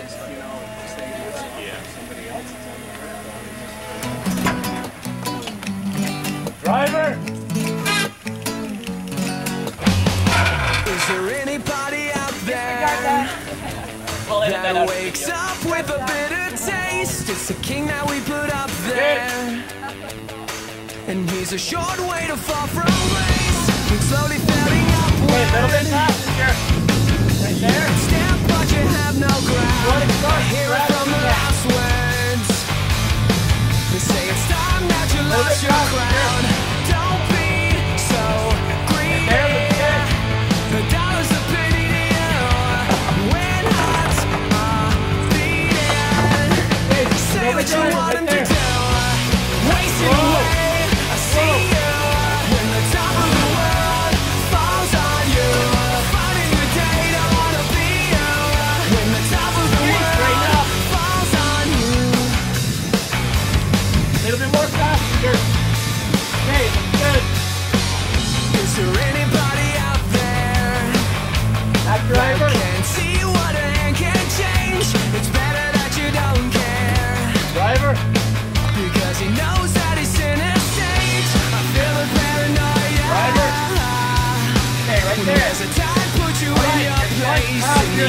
next, you know, is Yeah. Somebody else Driver! Is there anybody out there that wakes up with a bitter taste? It's a king that we put up there. And he's a short way to fall from grace. Slowly filling up with You're